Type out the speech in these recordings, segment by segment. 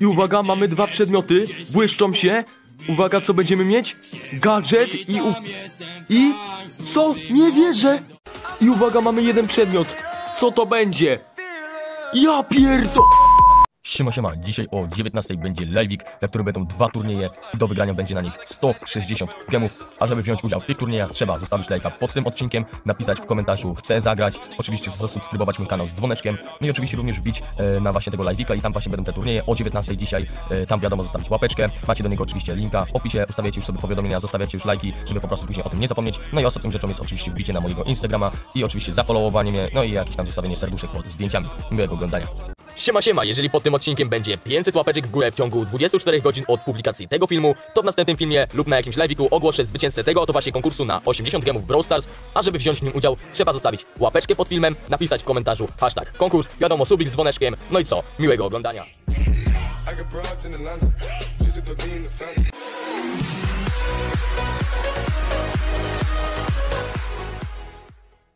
I uwaga, mamy dwa przedmioty, błyszczą się. Uwaga, co będziemy mieć? Gadżet i u... I... Co? Nie wierzę! I uwaga, mamy jeden przedmiot. Co to będzie? Ja pierdo... Siema, siema. Dzisiaj o 19 będzie live'ik, na którym będą dwa turnieje i do wygrania będzie na nich 160 gemów. A żeby wziąć udział w tych turniejach trzeba zostawić lajka pod tym odcinkiem, napisać w komentarzu chcę zagrać, oczywiście zasubskrybować mój kanał z dzwoneczkiem, no i oczywiście również wbić e, na właśnie tego live'ika i tam właśnie będą te turnieje o 19 dzisiaj, e, tam wiadomo zostawić łapeczkę, macie do niego oczywiście linka w opisie, ustawiacie już sobie powiadomienia, zostawiacie już lajki, żeby po prostu później o tym nie zapomnieć. No i ostatnią rzeczą jest oczywiście wbicie na mojego Instagrama i oczywiście zafollowowanie mnie, no i jakieś tam zostawienie serduszek pod zdjęciami. Miłego oglądania. Siema, siema, jeżeli pod tym odcinkiem będzie 500 łapeczek w górę w ciągu 24 godzin od publikacji tego filmu, to w następnym filmie lub na jakimś live'iku ogłoszę zwycięzcę tego oto właśnie konkursu na 80 gemów Brawl Stars, a żeby wziąć w nim udział, trzeba zostawić łapeczkę pod filmem, napisać w komentarzu hashtag konkurs, wiadomo, subik z dzwoneczkiem, no i co, miłego oglądania.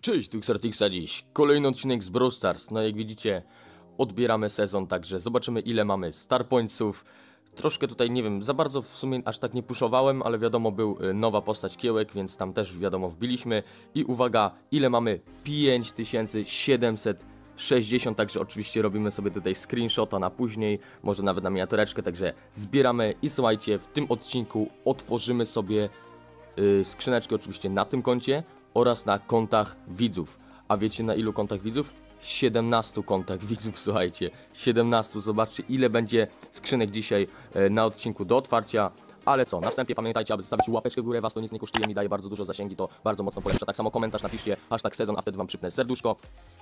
Cześć, tu Xartixa dziś. Kolejny odcinek z Brawl Stars. No jak widzicie, odbieramy sezon, także zobaczymy ile mamy star pointsów. Troszkę tutaj, nie wiem, za bardzo w sumie aż tak nie puszowałem, ale wiadomo, był y, nowa postać Kiełek, więc tam też wiadomo wbiliśmy. I uwaga, ile mamy? 5760, także oczywiście robimy sobie tutaj screenshota na później, może nawet na miniatureczkę, także zbieramy i słuchajcie, w tym odcinku otworzymy sobie y, skrzyneczki oczywiście na tym koncie oraz na kontach widzów. A wiecie na ilu kontach widzów? 17 kontach widzów, słuchajcie. 17, zobaczcie ile będzie skrzynek dzisiaj e, na odcinku do otwarcia. Ale co, następnie pamiętajcie, aby zostawić łapeczkę w górę, was to nic nie kosztuje, mi daje bardzo dużo zasięgi, to bardzo mocno polepsza. Tak samo komentarz napiszcie, hashtag sezon, a wtedy wam przypnę serduszko.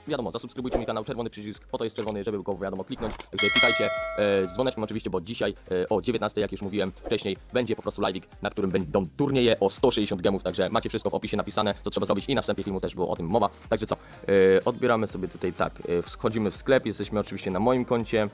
Wiadomo, zasubskrybujcie mój kanał, czerwony przycisk, po to jest czerwony, żeby go wiadomo kliknąć. Także klikajcie e, z dzwoneczkiem oczywiście, bo dzisiaj e, o 19, jak już mówiłem wcześniej, będzie po prostu live'ik, na którym będą turnieje o 160 gemów, także macie wszystko w opisie napisane, co trzeba zrobić i na wstępie filmu też było o tym mowa. Także co, e, odbieramy sobie tutaj tak, e, wchodzimy w sklep, jesteśmy oczywiście na moim koncie.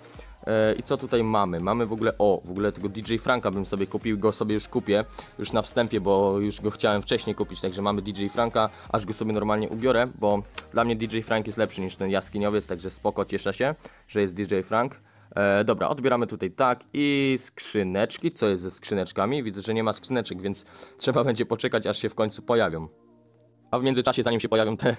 E, I co tutaj mamy? Mamy w ogóle, o, w ogóle tego DJ Franka bym sobie kupił, go sobie już kupię, już na wstępie, bo już go chciałem wcześniej kupić, także mamy DJ Franka, aż go sobie normalnie ubiorę, bo dla mnie DJ Frank jest lepszy niż ten jaskiniowiec, także spoko, cieszę się, że jest DJ Frank. E, dobra, odbieramy tutaj tak i skrzyneczki, co jest ze skrzyneczkami? Widzę, że nie ma skrzyneczek, więc trzeba będzie poczekać, aż się w końcu pojawią. A w międzyczasie, zanim się pojawią te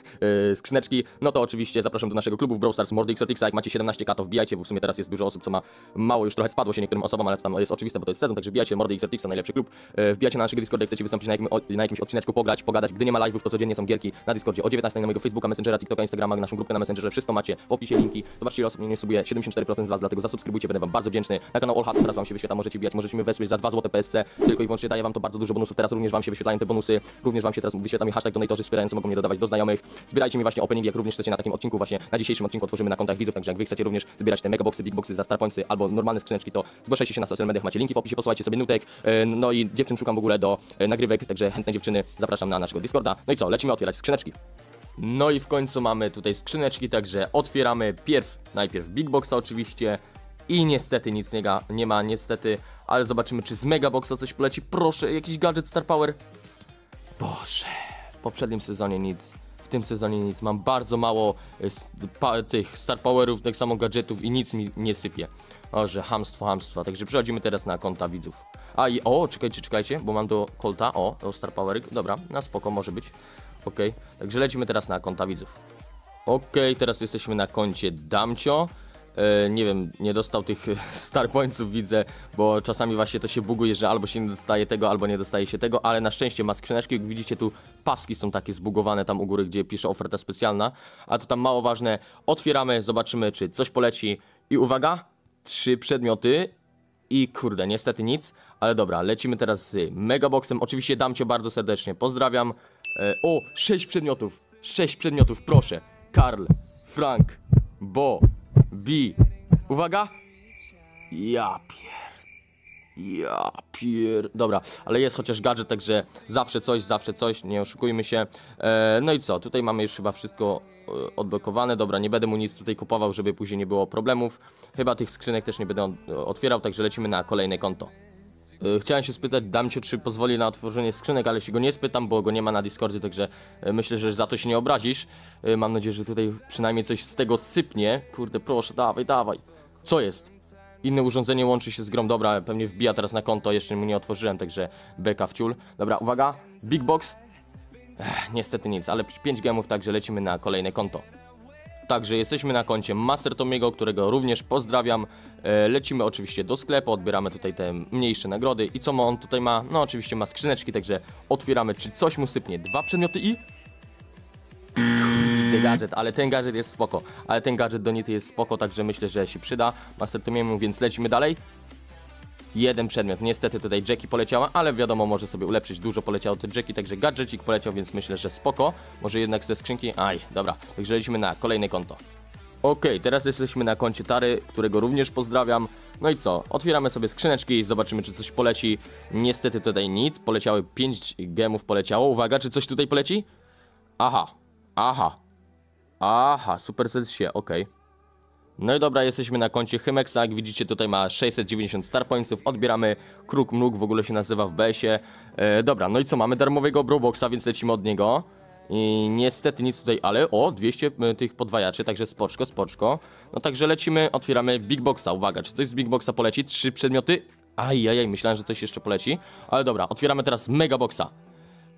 yy, skrzyneczki, no to oczywiście zapraszam do naszego klubu w Brawl Stars Mordy. Jak macie 17k, to wbijajcie, bo w sumie teraz jest dużo osób, co ma mało, już trochę spadło się niektórym osobom, ale tam jest oczywiste, bo to jest sezon, także wbijajcie Mordy Exotics, najlepszy klub. Yy, wbijajcie na naszego Discorda, jak chcecie wystąpić na, jakim, o, na jakimś odcineczku, pograć, pogadać. Gdy nie ma live'ów, to codziennie są gierki na Discordzie o 19 na mojego Facebooka, Messengera, TikToka, Instagrama, naszą grupę na Messengerze, wszystko macie w opisie linki. Zobaczcie, ile osób mnie nie subuje, 74% z was, dlatego zasubskrybujcie, będę wam bardzo wdzięczny. Na kanał Hustle teraz wam się wyświetla, możecie wbijać, możecie wesprzeć za 2 zł PSC, tylko i wyłącznie daję wam to bardzo dużo bonusów. Teraz również wam się wyświetlają te bonusy, również wam się teraz wyświetla mi hashtag donatorzy wspierający, mogą mnie dodawać do znajomych. Zbierajcie mi właśnie opening, jak również chcecie na takim odcinku właśnie, na dzisiejszym odcinku otworzymy na kontach widzów, także jak wy chcecie również zbierać te megaboxy, bigboxy za starpointsy albo normalne skrzyneczki, to zgłaszajcie się na social mediach, macie linki w opisie, posłuchajcie sobie nutek, e, no i dziewczyn szukam w ogóle do e, nagrywek, także chętne dziewczyny zapraszam na naszego Discorda. No i co, lecimy otwierać skrzyneczki. No i w końcu mamy tutaj skrzyneczki, także otwieramy pierw, najpierw Big Boxa oczywiście i niestety nic nie, ga, nie ma, niestety, ale zobaczymy czy z Megaboxa coś poleci, proszę, jakiś gadżet Star Power. Boże, poprzednim sezonie nic, w tym sezonie nic, mam bardzo mało e, tych Star Powerów, tak samo gadżetów i nic mi nie sypie. O, że hamstwo, hamstwo, także przechodzimy teraz na konta widzów. A i o, czekajcie, czekajcie, bo mam do Colta, o, o Star Poweryk, dobra, na spoko może być. Okej, także lecimy teraz na konta widzów. Okej, teraz jesteśmy na koncie Damcio. E, nie wiem, nie dostał tych star pointsów widzę, bo czasami właśnie to się buguje, że albo się nie dostaje tego, albo nie dostaje się tego, ale na szczęście ma skrzyneczki, jak widzicie tu paski są takie zbugowane tam u góry, gdzie pisze oferta specjalna, a to tam mało ważne. Otwieramy, zobaczymy czy coś poleci i uwaga, trzy przedmioty i kurde, niestety nic, ale dobra, lecimy teraz z Megaboxem. Oczywiście dam cię bardzo serdecznie, pozdrawiam. E, o, sześć przedmiotów, sześć przedmiotów, proszę. Karl, Frank, Bo, Bi. Uwaga! Ja pier... Ja pier... Dobra, ale jest chociaż gadżet, także zawsze coś, zawsze coś, nie oszukujmy się. E, no i co, tutaj mamy już chyba wszystko e, odblokowane. Dobra, nie będę mu nic tutaj kupował, żeby później nie było problemów. Chyba tych skrzynek też nie będę otwierał, także lecimy na kolejne konto. E, Chciałem się spytać Damcio, czy pozwoli na otworzenie skrzynek, ale się go nie spytam, bo go nie ma na Discordzie, także e, myślę, że za to się nie obrazisz. E, Mam nadzieję, że tutaj przynajmniej coś z tego sypnie. Kurde, proszę, dawaj, dawaj. Co jest? inne urządzenie łączy się z grą. Dobra, pewnie wbija teraz na konto, jeszcze mu nie otworzyłem, także beka w ciul. Dobra, uwaga, Big Box. Ech, niestety nic, ale 5 gemów, także lecimy na kolejne konto. Także jesteśmy na koncie Master Tomiego, którego również pozdrawiam. E, lecimy oczywiście do sklepu, odbieramy tutaj te mniejsze nagrody. I co ma on tutaj ma? No oczywiście ma skrzyneczki, także otwieramy, czy coś mu sypnie. Dwa przedmioty i... Kurde, gadżet, ale ten gadżet jest spoko. Ale ten gadżet do Nity jest spoko, także myślę, że się przyda Master Tomiemu, więc lecimy dalej. Jeden przedmiot. Niestety tutaj Jackie poleciała, ale wiadomo, może sobie ulepszyć. Dużo poleciało te Jackie, także gadżecik poleciał, więc myślę, że spoko. Może jednak ze skrzynki. Aj, dobra. Także lecimy na kolejne konto. Okej, teraz jesteśmy na koncie Tary, którego również pozdrawiam. No i co? Otwieramy sobie skrzyneczki, zobaczymy czy coś poleci. Niestety tutaj nic, poleciały 5 gemów poleciało. Uwaga, czy coś tutaj poleci? Aha, aha, aha, Supercell się, okej. No i dobra, jesteśmy na koncie Hymexa, jak widzicie tutaj ma 690 star pointsów, odbieramy Kruk Mruk, w ogóle się nazywa w BS-ie. E, dobra, no i co, mamy darmowego Broboxa, więc lecimy od niego. I niestety nic tutaj, ale o, 200 e, tych podwajaczy, także spoczko, spoczko. No także lecimy, otwieramy Big Boxa, uwaga, czy coś z Big Boxa poleci? Trzy przedmioty? Ajajaj, myślałem, że coś jeszcze poleci. Ale dobra, otwieramy teraz Mega Boxa.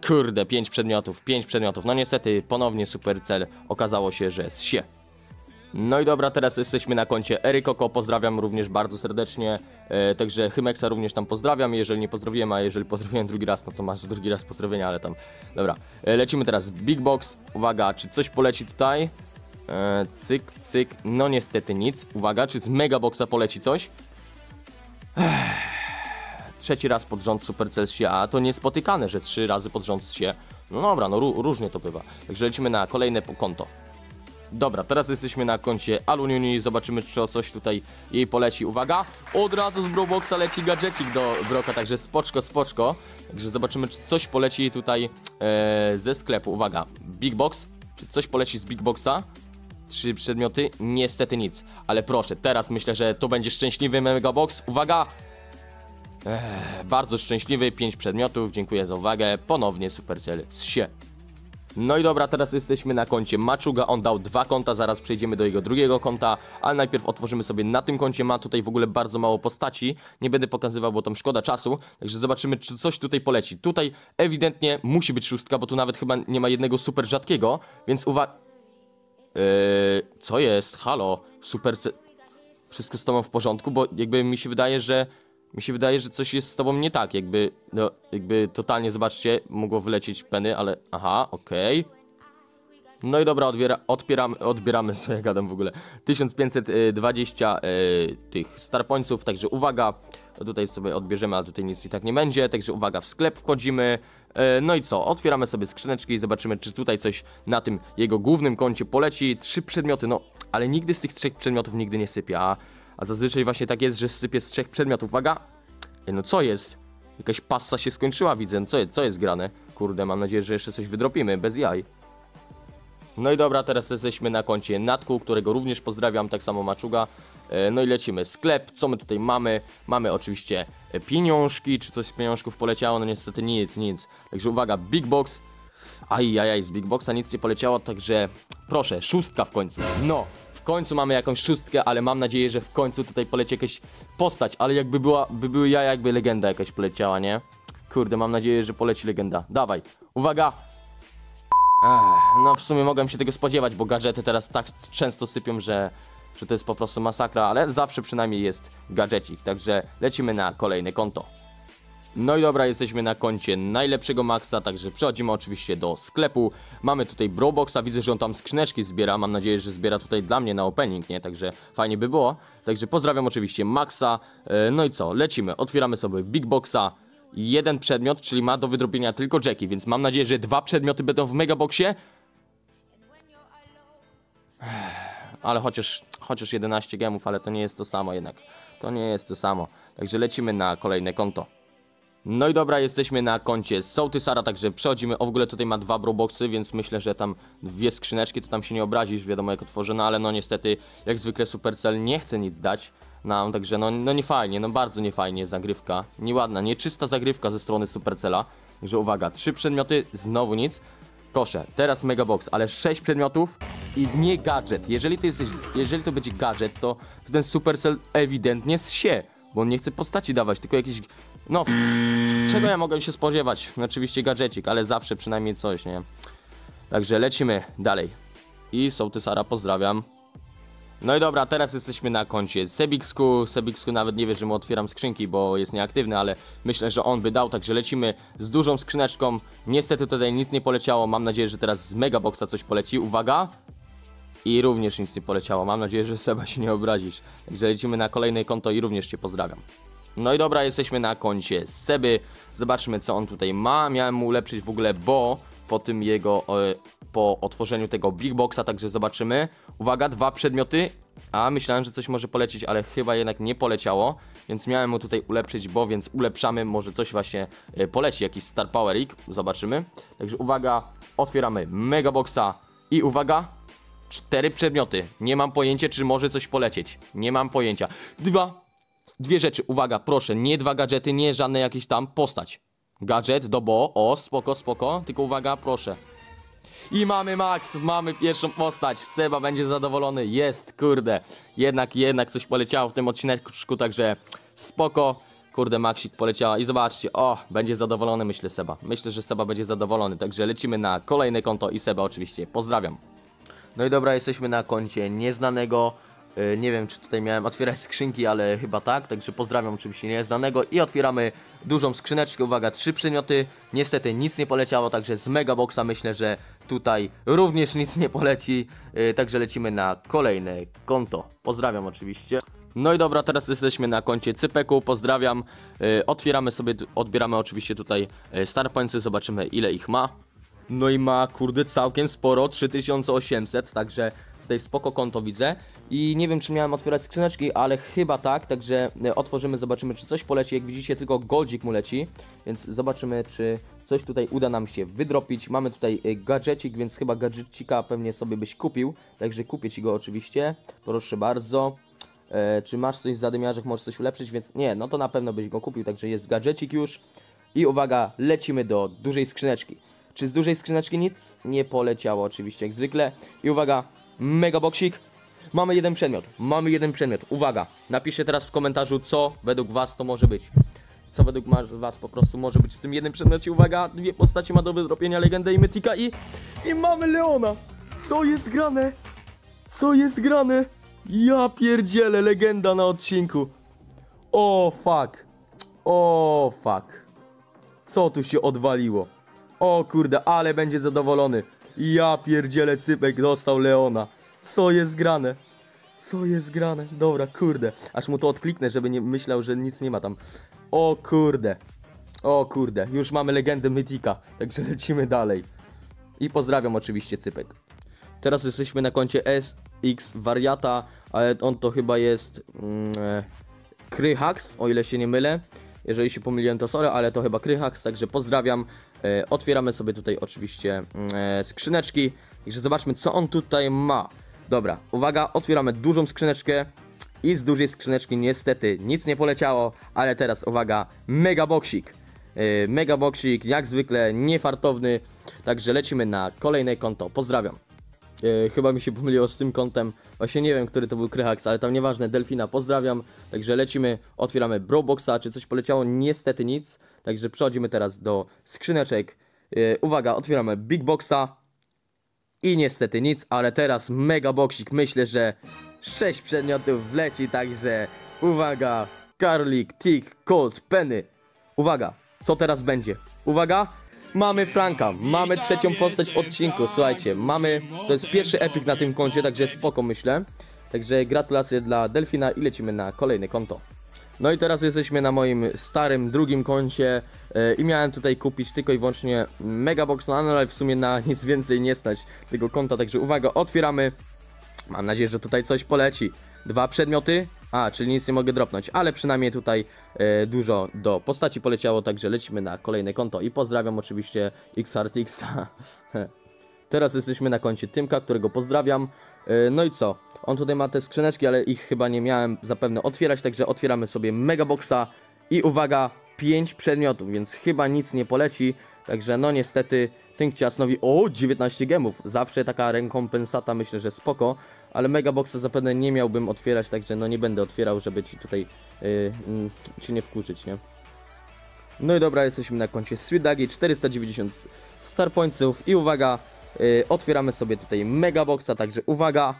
Kurde, 5 przedmiotów, 5 przedmiotów. No niestety, ponownie super cel. Okazało się, że z się. No i dobra, teraz jesteśmy na koncie Erykoko, pozdrawiam również bardzo serdecznie, e, także Hymexa również tam pozdrawiam, jeżeli nie pozdrowiłem, a jeżeli pozdrowiłem drugi raz, no to masz drugi raz pozdrowienia, ale tam, dobra. E, lecimy teraz Big Box, uwaga, czy coś poleci tutaj? E, cyk, cyk, no niestety nic, uwaga, czy z Mega Boxa poleci coś? Trzeci raz pod rząd Supercell się, a to niespotykane, że trzy razy pod rząd się. No dobra, no ró- różnie to bywa. Także lecimy na kolejne konto. Dobra, teraz jesteśmy na koncie Aluniuni, zobaczymy czy o coś tutaj jej poleci. Uwaga, od razu z Broboxa leci gadżecik do Broka, także spoczko, spoczko. Także zobaczymy czy coś poleci jej tutaj e, ze sklepu. Uwaga, Big Box, czy coś poleci z Big Boxa? Trzy przedmioty, niestety nic. Ale proszę, teraz myślę, że to będzie szczęśliwy Mega Box. Uwaga, Ech, bardzo szczęśliwy, 5 przedmiotów, dziękuję za uwagę. Ponownie Supercell z się. No i dobra, teraz jesteśmy na koncie Maczuga, on dał dwa konta, zaraz przejdziemy do jego drugiego konta, ale najpierw otworzymy sobie na tym koncie, ma tutaj w ogóle bardzo mało postaci, nie będę pokazywał, bo tam szkoda czasu, także zobaczymy, czy coś tutaj poleci. Tutaj ewidentnie musi być szóstka, bo tu nawet chyba nie ma jednego super rzadkiego, więc uwaga... Yy, co jest? Halo? Super... Wszystko z tobą w porządku, bo jakby mi się wydaje, że mi się wydaje, że coś jest z tobą nie tak, jakby, no, jakby totalnie, zobaczcie, mogło wylecieć peny, ale, aha, okej. No i dobra, odbiera, odbieramy, odbieramy, co ja gadam w ogóle, 1520 e, tych starpońców, także uwaga, tutaj sobie odbierzemy, ale tutaj nic i tak nie będzie, także uwaga, w sklep wchodzimy, e, no i co, otwieramy sobie skrzyneczki i zobaczymy, czy tutaj coś na tym jego głównym koncie poleci, trzy przedmioty, no, ale nigdy z tych trzech przedmiotów nigdy nie sypie, a, a zazwyczaj właśnie tak jest, że sypie z trzech przedmiotów, uwaga, no co jest? Jakaś passa się skończyła, widzę. Co, co jest grane? Kurde, mam nadzieję, że jeszcze coś wydropimy, bez jaj. No i dobra, teraz jesteśmy na koncie Natku, którego również pozdrawiam, tak samo Maczuga. E, No i lecimy. Sklep, co my tutaj mamy? Mamy oczywiście e, pieniążki, czy coś z pieniążków poleciało? No niestety nic, nic. Także uwaga, Big Box. Ajajaj, z Big Boxa nic nie poleciało, także proszę, szóstka w końcu. No, w końcu mamy jakąś szóstkę, ale mam nadzieję, że w końcu tutaj poleci jakaś postać, ale jakby była, by były ja, jakby legenda jakaś poleciała, nie? Kurde, mam nadzieję, że poleci legenda. Dawaj, uwaga! Ech, no w sumie mogłem się tego spodziewać, bo gadżety teraz tak często sypią, że, że to jest po prostu masakra, ale zawsze przynajmniej jest gadżecik, także lecimy na kolejne konto. No i dobra, jesteśmy na koncie najlepszego Maxa, także przechodzimy oczywiście do sklepu. Mamy tutaj Broboxa, widzę, że on tam skrzyneczki zbiera, mam nadzieję, że zbiera tutaj dla mnie na opening, nie? Także fajnie by było. Także pozdrawiam oczywiście Maxa. E, No i co, lecimy, otwieramy sobie Big Boxa. Jeden przedmiot, czyli ma do wydrobienia tylko Jackie, więc mam nadzieję, że dwa przedmioty będą w Megaboxie. Ale chociaż, chociaż 11 gemów, ale to nie jest to samo jednak. To nie jest to samo. Także lecimy na kolejne konto. No i dobra, jesteśmy na koncie Sołtysara, także przechodzimy. O w ogóle tutaj ma dwa broboxy, więc myślę, że tam dwie skrzyneczki, to tam się nie obrazisz, wiadomo jak otworzę, no ale no niestety, jak zwykle Supercell nie chce nic dać nam, także no, no nie fajnie, no bardzo nie fajnie zagrywka, nieładna, nieczysta zagrywka ze strony Supercella. Także uwaga, trzy przedmioty, znowu nic. Proszę, teraz Megabox, ale sześć przedmiotów, i nie gadżet. Jeżeli to, jeżeli to będzie gadżet, to ten Supercell ewidentnie zsie, bo on nie chce postaci dawać, tylko jakiś... No, czego ja mogę się spodziewać? Oczywiście gadżecik, ale zawsze przynajmniej coś, nie? Także lecimy dalej. I Sołtysara pozdrawiam. No i dobra, teraz jesteśmy na koncie Sebixku. Sebixku nawet nie wie, że mu otwieram skrzynki, bo jest nieaktywny, ale myślę, że on by dał, także lecimy z dużą skrzyneczką. Niestety tutaj nic nie poleciało, mam nadzieję, że teraz z Megaboxa coś poleci. Uwaga! I również nic nie poleciało, mam nadzieję, że Seba się nie obrazisz. Także lecimy na kolejne konto i również Cię pozdrawiam. No i dobra, jesteśmy na koncie Seby. Zobaczmy, co on tutaj ma. Miałem mu ulepszyć w ogóle, bo po tym jego, e, po otworzeniu tego Big Boxa, także zobaczymy. Uwaga, dwa przedmioty. A, myślałem, że coś może polecieć, ale chyba jednak nie poleciało. Więc miałem mu tutaj ulepszyć, bo więc ulepszamy, może coś właśnie e, poleci, jakiś Star Powerik. Zobaczymy. Także uwaga, otwieramy Mega Boxa i uwaga, cztery przedmioty. Nie mam pojęcia, czy może coś polecieć. Nie mam pojęcia. Dwa Dwie rzeczy, uwaga, proszę, nie dwa gadżety, nie żadne jakieś tam postać. Gadżet do bo, o, spoko, spoko, tylko uwaga, proszę. I mamy Max, mamy pierwszą postać, Seba będzie zadowolony, jest, kurde. Jednak, jednak coś poleciało w tym odcineczku, także spoko. Kurde, Maxik poleciała i zobaczcie, o, będzie zadowolony, myślę Seba. Myślę, że Seba będzie zadowolony, także lecimy na kolejne konto i Seba oczywiście pozdrawiam. No i dobra, jesteśmy na koncie nieznanego. E, Nie wiem, czy tutaj miałem otwierać skrzynki, ale chyba tak, także pozdrawiam oczywiście nieznanego i otwieramy dużą skrzyneczkę. Uwaga, trzy przedmioty. Niestety nic nie poleciało, także z Megaboxa myślę, że tutaj również nic nie poleci. E, Także lecimy na kolejne konto. Pozdrawiam oczywiście. No i dobra, teraz jesteśmy na koncie Cypeku, pozdrawiam. E, Otwieramy sobie, odbieramy oczywiście tutaj e, Star Pointsy, zobaczymy ile ich ma. No i ma, kurde, całkiem sporo, 3800, także tutaj spoko konto widzę. I nie wiem, czy miałem otwierać skrzyneczki, ale chyba tak, także e, otworzymy, zobaczymy, czy coś poleci. Jak widzicie, tylko goldzik mu leci, więc zobaczymy, czy coś tutaj uda nam się wydropić. Mamy tutaj e, gadżecik, więc chyba gadżecika pewnie sobie byś kupił, także kupię Ci go oczywiście, proszę bardzo. E, czy masz coś w zadymiarzach, możesz coś ulepszyć, więc nie, no to na pewno byś go kupił, także jest gadżecik już. I uwaga, lecimy do dużej skrzyneczki. Czy z dużej skrzyneczki nic nie poleciało oczywiście jak zwykle. I uwaga, mega boksik. Mamy jeden przedmiot, mamy jeden przedmiot. Uwaga, napiszcie teraz w komentarzu, co według was to może być. Co według was po prostu może być w tym jednym przedmiocie. Uwaga, dwie postacie ma do wydropienia, Legendę i Mytika i... I mamy Leona! Co jest grane? Co jest grane? Ja pierdzielę, legenda na odcinku. O fuck. O fuck. Co tu się odwaliło? O kurde, ale będzie zadowolony. Ja pierdzielę cypek dostał Leona. Co jest grane? Co jest grane? Dobra, kurde. Aż mu to odkliknę, żeby nie myślał, że nic nie ma tam. O kurde. O kurde, już mamy legendę Mytika, także lecimy dalej. I pozdrawiam oczywiście Cypek. Teraz jesteśmy na koncie SX Wariata, ale on to chyba jest mm, e, Kryhax, o ile się nie mylę. Jeżeli się pomyliłem, to sorry, ale to chyba Kryhax, także pozdrawiam. E, otwieramy sobie tutaj oczywiście mm, e, skrzyneczki. Także zobaczmy, co on tutaj ma. Dobra, uwaga, otwieramy dużą skrzyneczkę. I z dużej skrzyneczki niestety nic nie poleciało, ale teraz uwaga, mega boksik. Yy, mega boksik, jak zwykle niefartowny, także lecimy na kolejne konto. Pozdrawiam. Yy, chyba mi się pomyliło z tym kontem. Właśnie nie wiem, który to był Kryhax, ale tam nieważne, Delfina pozdrawiam. Także lecimy, otwieramy Broboxa, czy coś poleciało? Niestety nic. Także przechodzimy teraz do skrzyneczek. Yy, uwaga, otwieramy Big Boxa. I niestety nic, ale teraz mega boksik. Myślę, że 6 przedmiotów wleci, także uwaga. Karlik, Tick, Colt, Penny. Uwaga, co teraz będzie? Uwaga, mamy Franka, mamy trzecią postać w odcinku, słuchajcie, mamy, to jest pierwszy epic na tym koncie, także spoko myślę. Także gratulacje dla Delfina i lecimy na kolejne konto. No i teraz jesteśmy na moim starym drugim koncie e, i miałem tutaj kupić tylko i wyłącznie Megabox, no ale w sumie na nic więcej nie stać tego konta, także uwaga, otwieramy. Mam nadzieję, że tutaj coś poleci. Dwa przedmioty, a, czyli nic nie mogę dropnąć, ale przynajmniej tutaj e, dużo do postaci poleciało, także lecimy na kolejne konto i pozdrawiam oczywiście XRTX-a. Teraz jesteśmy na koncie Tymka, którego pozdrawiam. E, No i co? On tutaj ma te skrzyneczki, ale ich chyba nie miałem zapewne otwierać, także otwieramy sobie Megaboxa i uwaga, 5 przedmiotów, więc chyba nic nie poleci. Także no niestety Tynkciasnowi, o 19 gemów, zawsze taka rekompensata myślę, że spoko, ale Megaboxa zapewne nie miałbym otwierać, także no nie będę otwierał, żeby ci tutaj yy, się nie wkurzyć, nie? No i dobra, jesteśmy na koncie Swidagi, 490 star pointsów i uwaga, yy, otwieramy sobie tutaj Megaboxa, także uwaga,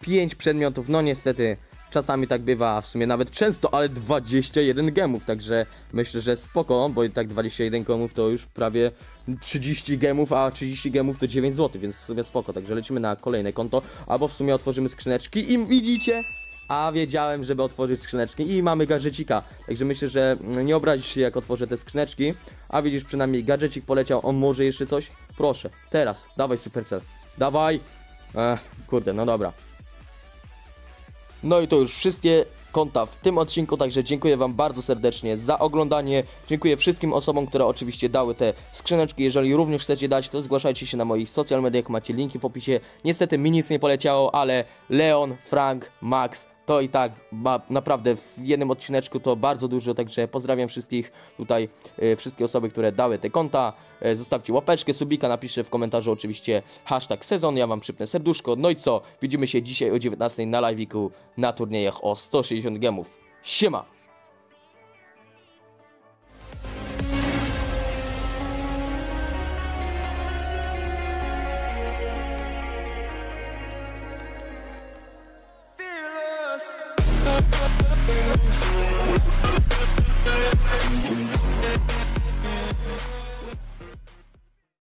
5 przedmiotów, no niestety czasami tak bywa, w sumie nawet często, ale 21 gemów, także myślę, że spoko, bo i tak 21 gemów to już prawie 30 gemów, a 30 gemów to 9 zł, więc w sumie spoko, także lecimy na kolejne konto, albo w sumie otworzymy skrzyneczki i widzicie, a wiedziałem, żeby otworzyć skrzyneczki i mamy gadżecika, także myślę, że nie obrazisz się jak otworzę te skrzyneczki, a widzisz przynajmniej gadżecik poleciał, on może jeszcze coś? Proszę, teraz, dawaj Supercell, dawaj! Ech, kurde, no dobra. No i to już wszystkie konta w tym odcinku, także dziękuję Wam bardzo serdecznie za oglądanie. Dziękuję wszystkim osobom, które oczywiście dały te skrzyneczki. Jeżeli również chcecie dać, to zgłaszajcie się na moich social mediach, macie linki w opisie. Niestety mi nic nie poleciało, ale Leon, Frank, Max, to i tak naprawdę w jednym odcineczku to bardzo dużo, także pozdrawiam wszystkich tutaj, e, wszystkie osoby, które dały te konta. E, zostawcie łapeczkę, subika, napiszcie w komentarzu oczywiście hashtag sezon, ja wam przypnę serduszko. No i co, widzimy się dzisiaj o 19 na live'iku na turniejach o 160 gemów. Siema!